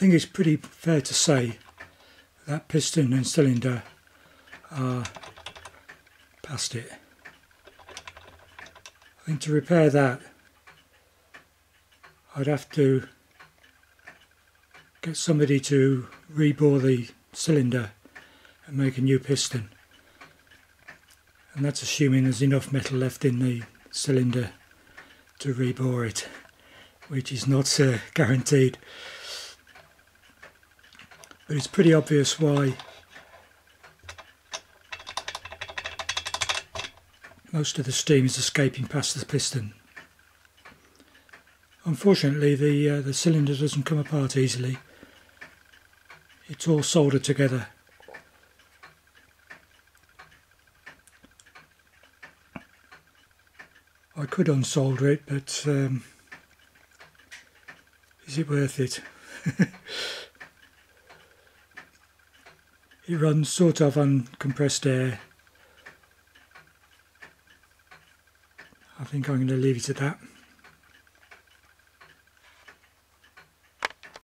think it's pretty fair to say that piston and cylinder are past it. I think to repair that I'd have to get somebody to rebore the cylinder and make a new piston and that's assuming there's enough metal left in the cylinder to rebore it which is not uh, guaranteed but it's pretty obvious why. Most of the steam is escaping past the piston. Unfortunately the uh, the cylinder doesn't come apart easily. It's all soldered together. I could unsolder it, but um, is it worth it? it runs sort of on compressed air. I think I'm going to leave it at that.